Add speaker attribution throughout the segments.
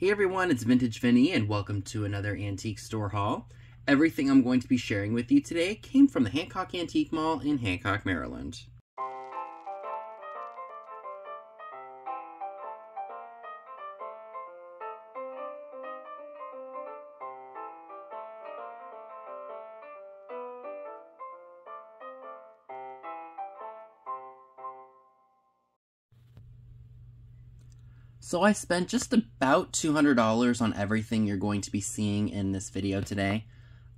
Speaker 1: Hey everyone, it's Vintage Vinny and welcome to another antique store haul. Everything I'm going to be sharing with you today came from the Hancock Antique Mall in Hancock, Maryland. So I spent just about $200 on everything you're going to be seeing in this video today.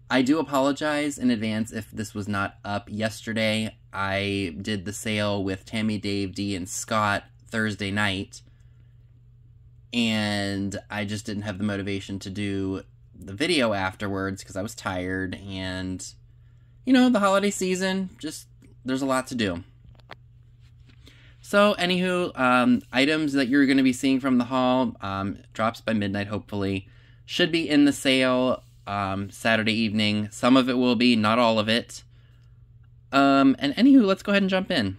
Speaker 1: I do apologize in advance if this was not up yesterday. I did the sale with Tammy, Dave, D, and Scott Thursday night. And I just didn't have the motivation to do the video afterwards because I was tired and, you know, the holiday season, just, there's a lot to do. So, anywho, um, items that you're going to be seeing from the haul, um, drops by midnight, hopefully, should be in the sale um, Saturday evening. Some of it will be, not all of it. Um, and anywho, let's go ahead and jump in.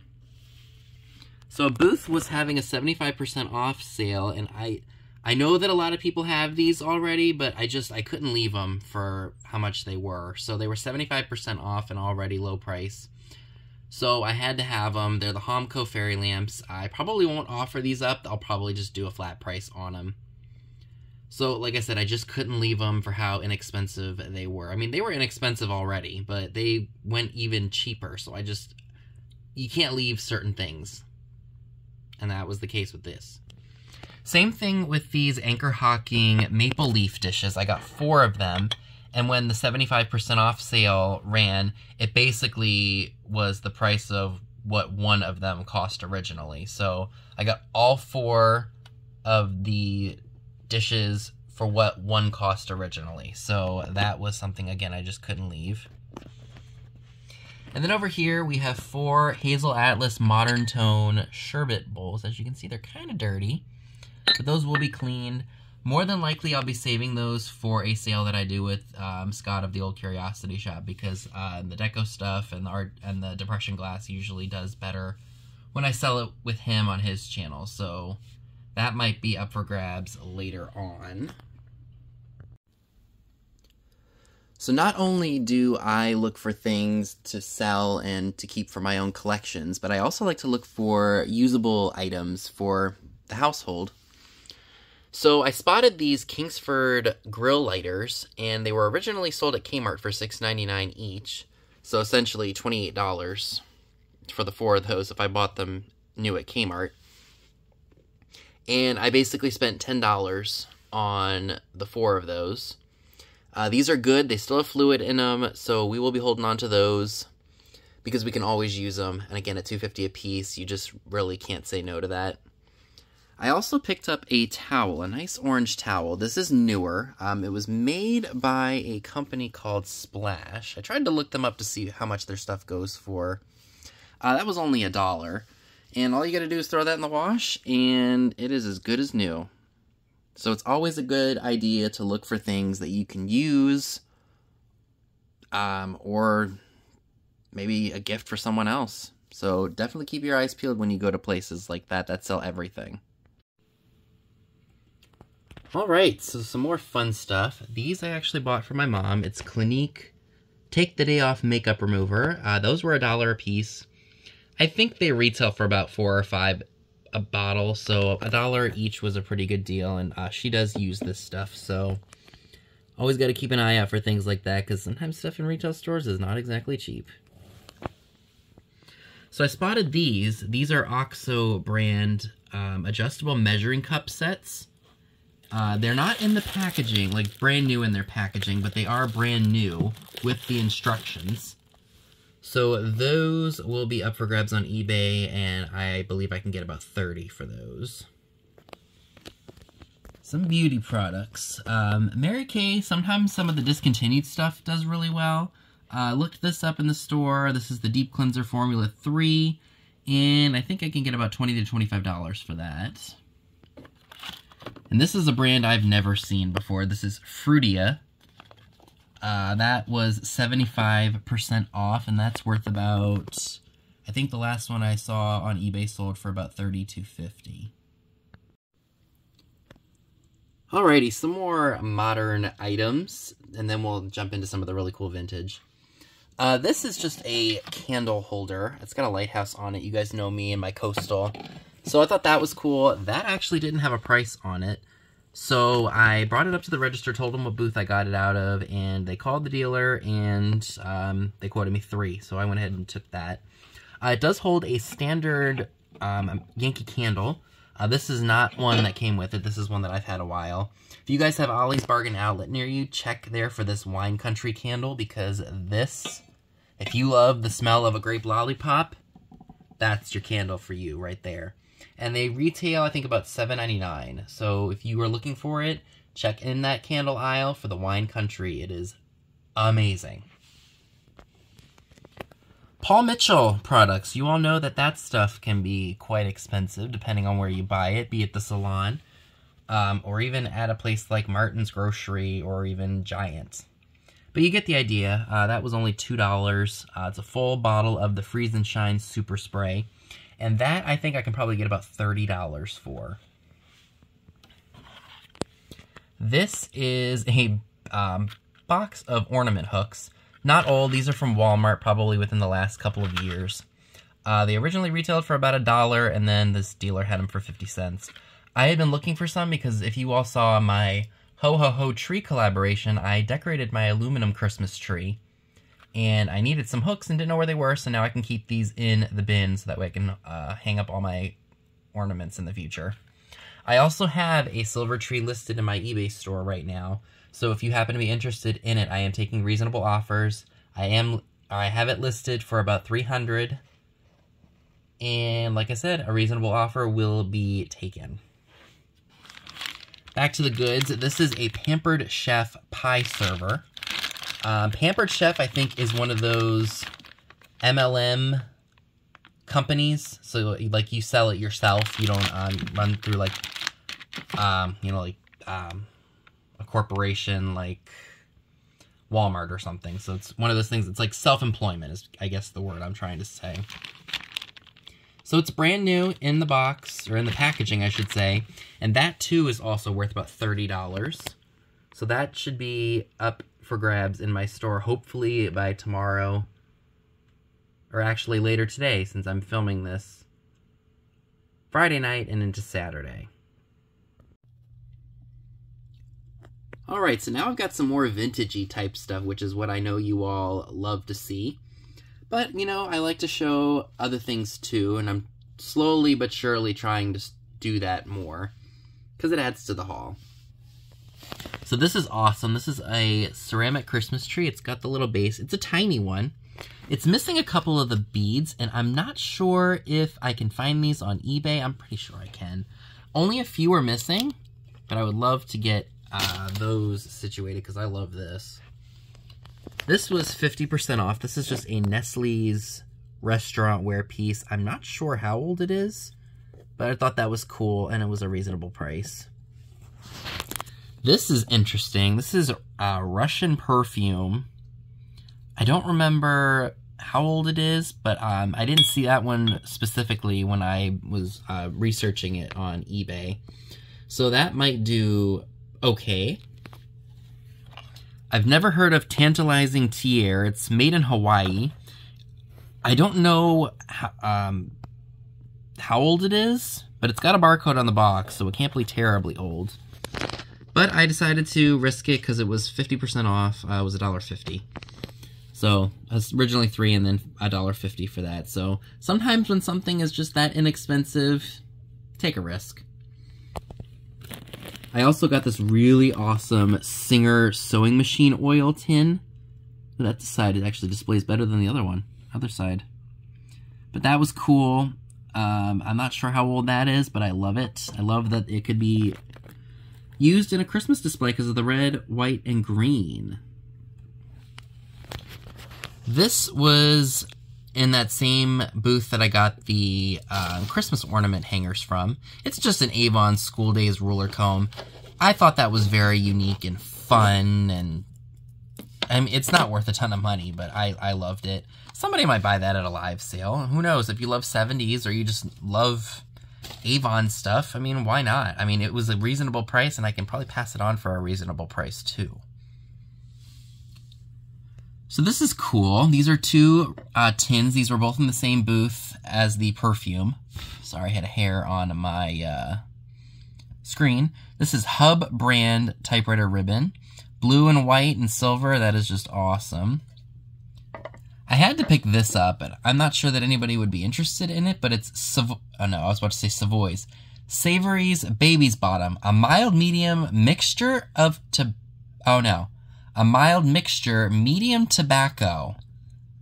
Speaker 1: So, Booth was having a 75% off sale, and I, I know that a lot of people have these already, but I just, I couldn't leave them for how much they were. So, they were 75% off and already low price. So I had to have them. They're the Homco fairy lamps. I probably won't offer these up. I'll probably just do a flat price on them. So, like I said, I just couldn't leave them for how inexpensive they were. I mean, they were inexpensive already, but they went even cheaper. So I just, you can't leave certain things. And that was the case with this. Same thing with these Anchor Hocking maple leaf dishes. I got four of them. And when the 75% off sale ran, it basically was the price of what one of them cost originally. So I got all four of the dishes for what one cost originally. So that was something, again, I just couldn't leave. And then over here, we have four Hazel Atlas Modern Tone Sherbet Bowls. As you can see, they're kind of dirty, but those will be cleaned. More than likely, I'll be saving those for a sale that I do with um, Scott of the Old Curiosity Shop because uh, the deco stuff and the art and the depression glass usually does better when I sell it with him on his channel. So that might be up for grabs later on. So not only do I look for things to sell and to keep for my own collections, but I also like to look for usable items for the household. So I spotted these Kingsford grill lighters, and they were originally sold at Kmart for $6.99 each. So essentially $28 for the four of those if I bought them new at Kmart. And I basically spent $10 on the four of those. Uh, these are good. They still have fluid in them, so we will be holding on to those because we can always use them. And again, at 250 a piece, you just really can't say no to that. I also picked up a towel, a nice orange towel. This is newer. Um, it was made by a company called Splash. I tried to look them up to see how much their stuff goes for. Uh, that was only a dollar. And all you gotta do is throw that in the wash, and it is as good as new. So it's always a good idea to look for things that you can use, um, or maybe a gift for someone else. So definitely keep your eyes peeled when you go to places like that that sell everything. Alright, so some more fun stuff. These I actually bought for my mom. It's Clinique Take the Day Off Makeup Remover. Uh, those were a dollar a piece. I think they retail for about four or five a bottle, so a dollar each was a pretty good deal, and uh, she does use this stuff, so always got to keep an eye out for things like that, because sometimes stuff in retail stores is not exactly cheap. So I spotted these. These are OXO brand um, adjustable measuring cup sets. Uh, they're not in the packaging, like brand new in their packaging, but they are brand new with the instructions. So those will be up for grabs on eBay, and I believe I can get about 30 for those. Some beauty products. Um, Mary Kay, sometimes some of the discontinued stuff does really well. Uh, looked this up in the store. This is the Deep Cleanser Formula 3, and I think I can get about 20 to $25 for that. And this is a brand I've never seen before. This is Frutia. Uh, that was 75% off, and that's worth about, I think the last one I saw on eBay sold for about 30 to 50. Alrighty, some more modern items, and then we'll jump into some of the really cool vintage. Uh, this is just a candle holder. It's got a lighthouse on it. You guys know me and my coastal. So I thought that was cool. That actually didn't have a price on it. So I brought it up to the register, told them what booth I got it out of, and they called the dealer, and um, they quoted me three. So I went ahead and took that. Uh, it does hold a standard um, Yankee candle. Uh, this is not one that came with it. This is one that I've had a while. If you guys have Ollie's Bargain Outlet near you, check there for this Wine Country candle because this, if you love the smell of a grape lollipop, that's your candle for you right there. And they retail, I think, about $7.99. So if you are looking for it, check in that candle aisle for the Wine Country. It is amazing. Paul Mitchell products. You all know that that stuff can be quite expensive depending on where you buy it, be it the salon, um, or even at a place like Martin's Grocery or even Giant. But you get the idea. Uh, that was only $2. Uh, it's a full bottle of the Freeze and Shine Super Spray. And that, I think I can probably get about $30 for. This is a um, box of ornament hooks. Not old. These are from Walmart, probably within the last couple of years. Uh, they originally retailed for about a dollar, and then this dealer had them for 50 cents. I had been looking for some because if you all saw my Ho Ho Ho tree collaboration, I decorated my aluminum Christmas tree. And I needed some hooks and didn't know where they were, so now I can keep these in the bin so that way I can uh, hang up all my ornaments in the future. I also have a silver tree listed in my eBay store right now. So if you happen to be interested in it, I am taking reasonable offers. I am I have it listed for about 300 and like I said, a reasonable offer will be taken. Back to the goods. This is a Pampered Chef pie server. Um, Pampered Chef, I think, is one of those MLM companies. So, like, you sell it yourself. You don't um, run through, like, um, you know, like, um, a corporation like Walmart or something. So it's one of those things, it's like self-employment is, I guess, the word I'm trying to say. So it's brand new in the box, or in the packaging, I should say. And that, too, is also worth about $30. So that should be up for grabs in my store, hopefully by tomorrow. Or actually later today, since I'm filming this. Friday night and into Saturday. Alright, so now I've got some more vintagey type stuff, which is what I know you all love to see. But, you know, I like to show other things too, and I'm slowly but surely trying to do that more, because it adds to the haul. So this is awesome. This is a ceramic Christmas tree. It's got the little base. It's a tiny one. It's missing a couple of the beads, and I'm not sure if I can find these on eBay. I'm pretty sure I can. Only a few are missing, but I would love to get uh, those situated because I love this. This was 50% off. This is just a Nestle's restaurant wear piece. I'm not sure how old it is, but I thought that was cool and it was a reasonable price. This is interesting. This is a Russian perfume. I don't remember how old it is, but um, I didn't see that one specifically when I was uh, researching it on eBay. So that might do okay. I've never heard of Tantalizing Tier. It's made in Hawaii. I don't know um, how old it is, but it's got a barcode on the box, so it can't be terribly old. But I decided to risk it because it was 50% off. Uh, it was $1.50. So was originally three and then $1.50 for that. So sometimes when something is just that inexpensive, take a risk. I also got this really awesome Singer sewing machine oil tin. That side it actually displays better than the other one, other side. But that was cool. Um, I'm not sure how old that is, but I love it. I love that it could be used in a Christmas display because of the red, white, and green. This was in that same booth that I got the uh, Christmas ornament hangers from. It's just an Avon School Days ruler comb. I thought that was very unique and fun, and I mean, it's not worth a ton of money, but I, I loved it. Somebody might buy that at a live sale. Who knows? If you love 70s or you just love Avon stuff. I mean, why not? I mean, it was a reasonable price, and I can probably pass it on for a reasonable price, too. So this is cool. These are two uh, tins. These were both in the same booth as the perfume. Sorry, I had a hair on my uh, screen. This is Hub brand typewriter ribbon. Blue and white and silver. That is just awesome. I had to pick this up, and I'm not sure that anybody would be interested in it, but it's Savo oh no, I was about to say Savoy's. Savory's Baby's Bottom, a mild medium mixture of to oh no, a mild mixture medium tobacco.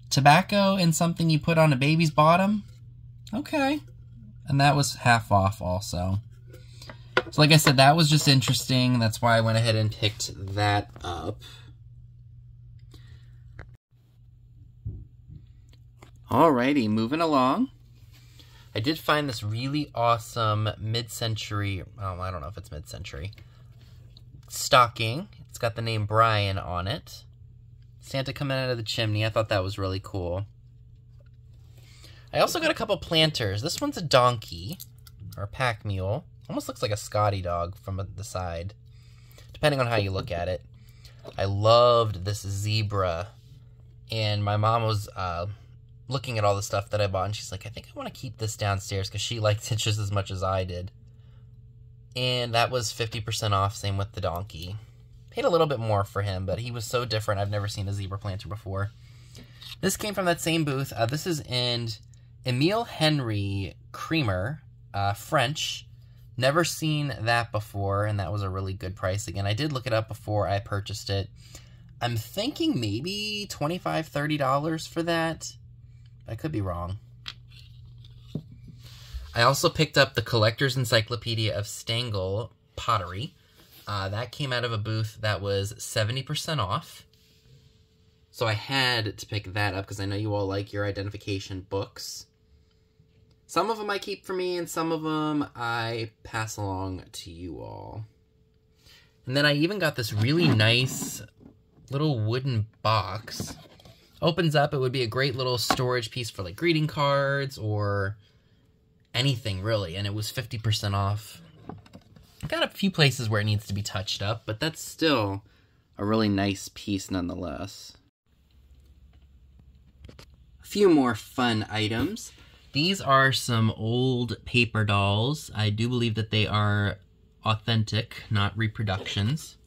Speaker 1: Tobacco and something you put on a baby's bottom? Okay. And that was half off also. So like I said, that was just interesting. That's why I went ahead and picked that up. Alrighty, moving along. I did find this really awesome mid-century, oh, I don't know if it's mid-century, stocking. It's got the name Brian on it. Santa coming out of the chimney. I thought that was really cool. I also got a couple planters. This one's a donkey, or a pack mule. Almost looks like a Scotty dog from the side, depending on how you look at it. I loved this zebra, and my mom was uh, looking at all the stuff that I bought, and she's like, I think I want to keep this downstairs because she liked it just as much as I did. And that was 50% off, same with the donkey. Paid a little bit more for him, but he was so different. I've never seen a zebra planter before. This came from that same booth. Uh, this is in Emile Henry Creamer, uh, French. Never seen that before, and that was a really good price. Again, I did look it up before I purchased it. I'm thinking maybe $25, $30 for that. I could be wrong. I also picked up the Collector's Encyclopedia of Stangl Pottery. Uh, that came out of a booth that was 70% off. So I had to pick that up because I know you all like your identification books. Some of them I keep for me and some of them I pass along to you all. And then I even got this really nice little wooden box opens up, it would be a great little storage piece for like greeting cards or anything really. And it was 50% off. Got a few places where it needs to be touched up, but that's still a really nice piece nonetheless. A few more fun items. These are some old paper dolls. I do believe that they are authentic, not reproductions.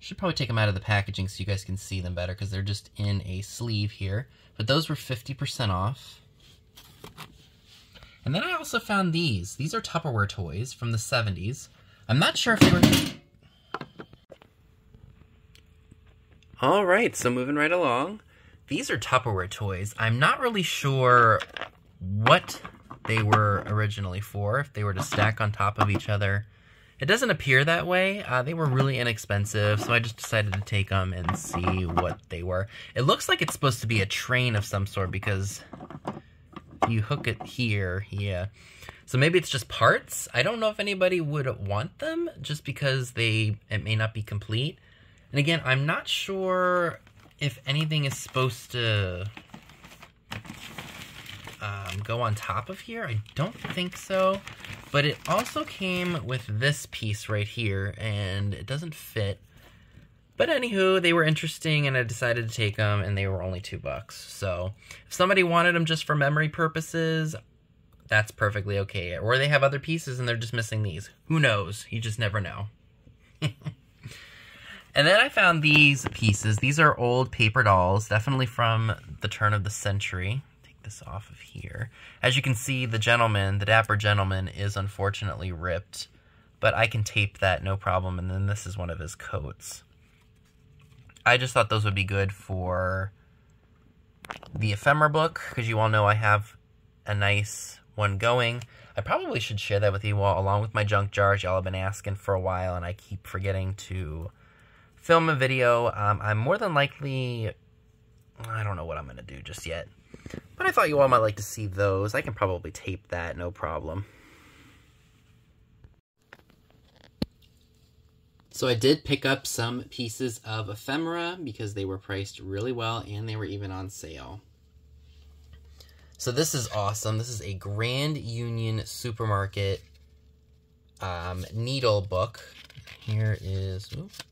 Speaker 1: Should probably take them out of the packaging so you guys can see them better because they're just in a sleeve here. But those were 50% off. And then I also found these. These are Tupperware toys from the 70s. I'm not sure if they were... Alright, so moving right along. These are Tupperware toys. I'm not really sure what they were originally for, if they were to stack on top of each other it doesn't appear that way. Uh, they were really inexpensive, so I just decided to take them and see what they were. It looks like it's supposed to be a train of some sort because you hook it here, yeah. So maybe it's just parts. I don't know if anybody would want them just because they it may not be complete. And again, I'm not sure if anything is supposed to um, go on top of here. I don't think so. But it also came with this piece right here, and it doesn't fit. But anywho, they were interesting, and I decided to take them, and they were only two bucks. So if somebody wanted them just for memory purposes, that's perfectly okay. Or they have other pieces, and they're just missing these. Who knows? You just never know. and then I found these pieces. These are old paper dolls, definitely from the turn of the century this off of here. As you can see, the gentleman, the dapper gentleman, is unfortunately ripped, but I can tape that no problem, and then this is one of his coats. I just thought those would be good for the ephemera book, because you all know I have a nice one going. I probably should share that with you all, along with my junk jars. Y'all have been asking for a while, and I keep forgetting to film a video. Um, I'm more than likely... I don't know what I'm going to do just yet. But I thought you all might like to see those. I can probably tape that, no problem. So I did pick up some pieces of ephemera because they were priced really well and they were even on sale. So this is awesome. This is a Grand Union Supermarket um, needle book. Here is, if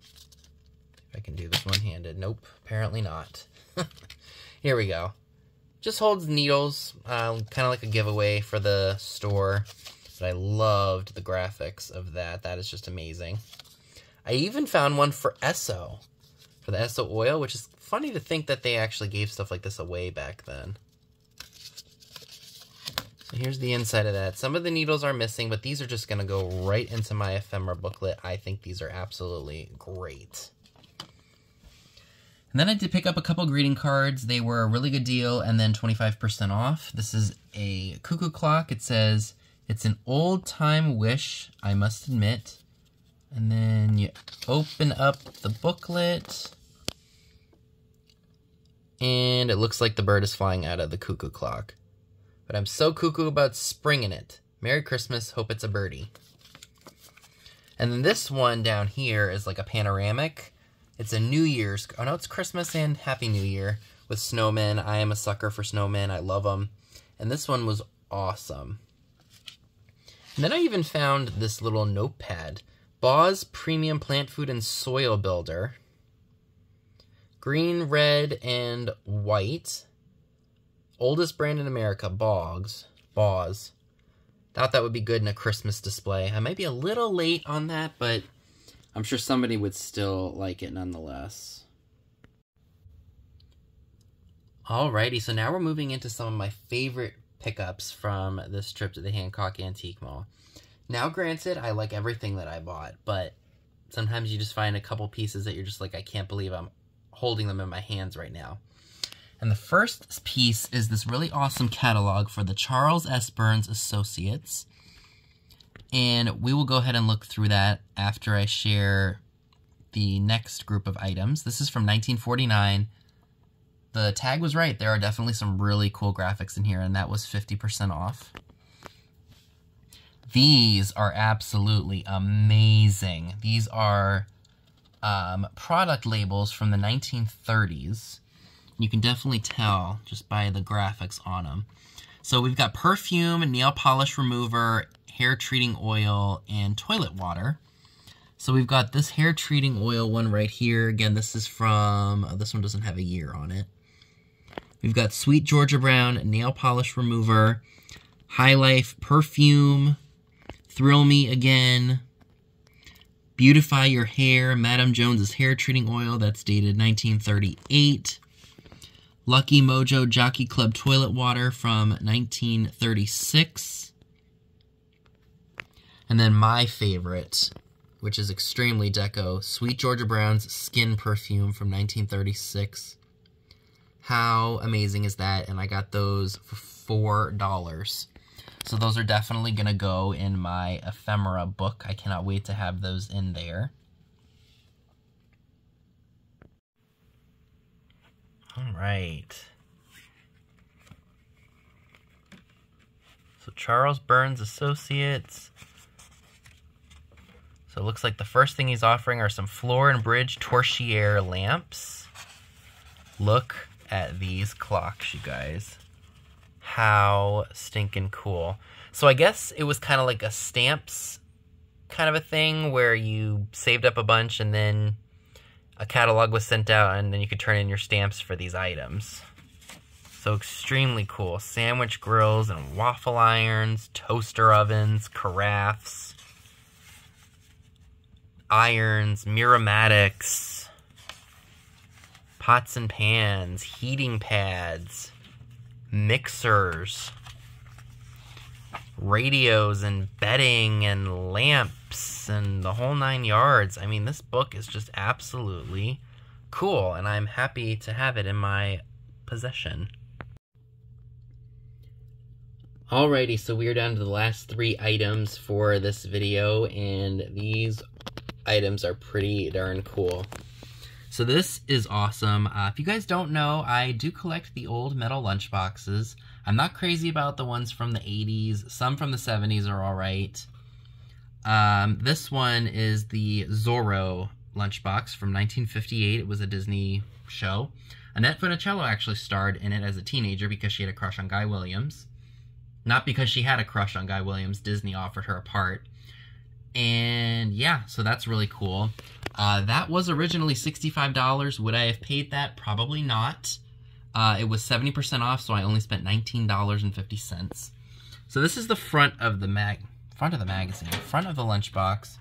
Speaker 1: I can do this one-handed. Nope, apparently not. Here we go. Just holds needles, uh, kind of like a giveaway for the store. But I loved the graphics of that. That is just amazing. I even found one for Esso, for the Esso oil, which is funny to think that they actually gave stuff like this away back then. So here's the inside of that. Some of the needles are missing, but these are just going to go right into my ephemera booklet. I think these are absolutely great. And then I did pick up a couple greeting cards. They were a really good deal and then 25% off. This is a cuckoo clock. It says, it's an old time wish, I must admit. And then you open up the booklet. And it looks like the bird is flying out of the cuckoo clock. But I'm so cuckoo about springing it. Merry Christmas, hope it's a birdie. And then this one down here is like a panoramic. It's a New Year's. Oh no, it's Christmas and Happy New Year with snowmen. I am a sucker for snowmen. I love them. And this one was awesome. And then I even found this little notepad. Boz Premium Plant Food and Soil Builder. Green, red, and white. Oldest brand in America, Bogs. Boz. Thought that would be good in a Christmas display. I might be a little late on that, but I'm sure somebody would still like it nonetheless. Alrighty, so now we're moving into some of my favorite pickups from this trip to the Hancock Antique Mall. Now, granted, I like everything that I bought, but sometimes you just find a couple pieces that you're just like, I can't believe I'm holding them in my hands right now. And the first piece is this really awesome catalog for the Charles S. Burns Associates. And we will go ahead and look through that after I share the next group of items. This is from 1949. The tag was right. There are definitely some really cool graphics in here, and that was 50% off. These are absolutely amazing. These are um, product labels from the 1930s. You can definitely tell just by the graphics on them. So we've got perfume, nail polish remover, hair treating oil, and toilet water. So we've got this hair treating oil one right here. Again, this is from, uh, this one doesn't have a year on it. We've got Sweet Georgia Brown nail polish remover, High Life perfume, Thrill Me Again, Beautify Your Hair, Madame Jones's hair treating oil, that's dated 1938. Lucky Mojo Jockey Club toilet water from 1936. And then my favorite, which is extremely deco, Sweet Georgia Brown's Skin Perfume from 1936. How amazing is that? And I got those for $4. So those are definitely going to go in my ephemera book. I cannot wait to have those in there. All right. So Charles Burns Associates. So it looks like the first thing he's offering are some floor and bridge torchiere lamps. Look at these clocks, you guys. How stinking cool. So I guess it was kind of like a stamps kind of a thing where you saved up a bunch and then a catalog was sent out and then you could turn in your stamps for these items. So extremely cool. Sandwich grills and waffle irons, toaster ovens, carafes, irons, mirrormatics, pots and pans, heating pads, mixers, radios and bedding and lamps and the whole nine yards. I mean, this book is just absolutely cool, and I'm happy to have it in my possession. Alrighty, so we're down to the last three items for this video, and these items are pretty darn cool. So this is awesome. Uh, if you guys don't know, I do collect the old metal lunchboxes. I'm not crazy about the ones from the 80s. Some from the 70s are alright. Um, this one is the Zorro lunchbox from 1958. It was a Disney show. Annette Funicello actually starred in it as a teenager because she had a crush on Guy Williams. Not because she had a crush on Guy Williams, Disney offered her a part. And yeah, so that's really cool. Uh, that was originally $65. Would I have paid that? Probably not. Uh, it was 70% off, so I only spent $19.50. So this is the front of the mag front of the magazine, front of the lunchbox.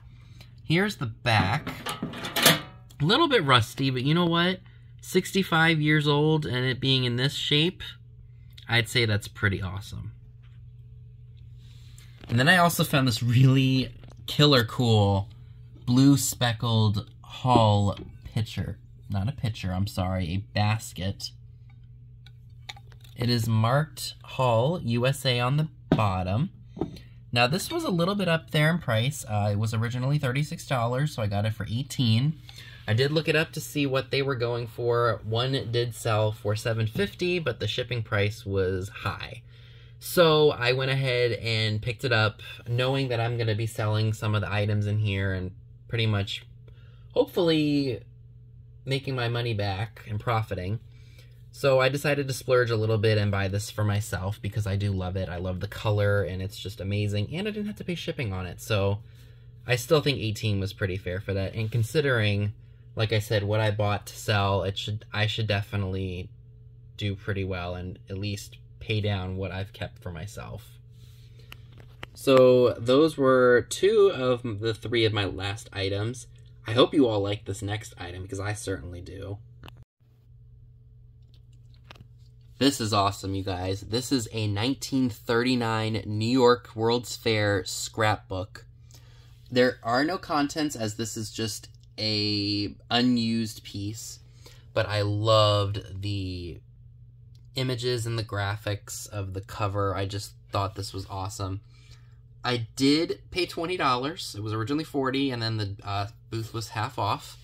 Speaker 1: Here's the back. A little bit rusty, but you know what? 65 years old and it being in this shape, I'd say that's pretty awesome. And then I also found this really killer cool blue speckled Hall pitcher. Not a pitcher, I'm sorry, a basket. It is marked Hall USA on the bottom. Now this was a little bit up there in price. Uh, it was originally $36, so I got it for 18 I did look it up to see what they were going for. One did sell for $7.50, but the shipping price was high. So I went ahead and picked it up, knowing that I'm going to be selling some of the items in here and pretty much, hopefully, making my money back and profiting. So I decided to splurge a little bit and buy this for myself because I do love it. I love the color and it's just amazing. And I didn't have to pay shipping on it. So I still think 18 was pretty fair for that. And considering, like I said, what I bought to sell, it should I should definitely do pretty well and at least pay down what I've kept for myself. So those were two of the three of my last items. I hope you all like this next item because I certainly do. This is awesome, you guys. This is a 1939 New York World's Fair scrapbook. There are no contents as this is just a unused piece, but I loved the images and the graphics of the cover. I just thought this was awesome. I did pay $20. It was originally 40 and then the uh, booth was half off.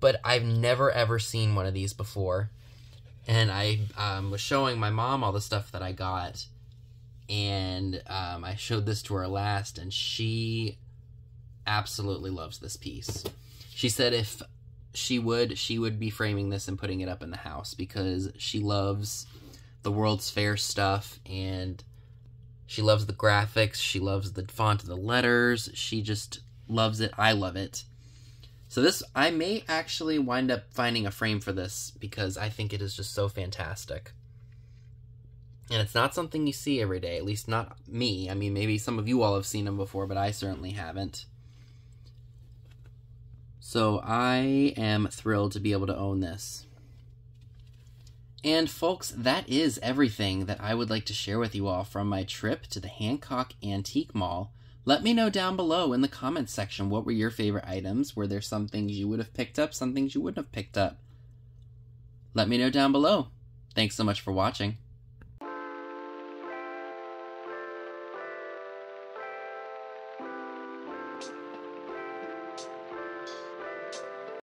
Speaker 1: But I've never ever seen one of these before and I um, was showing my mom all the stuff that I got, and um, I showed this to her last, and she absolutely loves this piece. She said if she would, she would be framing this and putting it up in the house because she loves the World's Fair stuff, and she loves the graphics, she loves the font of the letters, she just loves it. I love it. So this, I may actually wind up finding a frame for this because I think it is just so fantastic. And it's not something you see every day, at least not me. I mean, maybe some of you all have seen them before, but I certainly haven't. So I am thrilled to be able to own this. And folks, that is everything that I would like to share with you all from my trip to the Hancock Antique Mall let me know down below in the comments section what were your favorite items. Were there some things you would have picked up, some things you wouldn't have picked up? Let me know down below. Thanks so much for watching.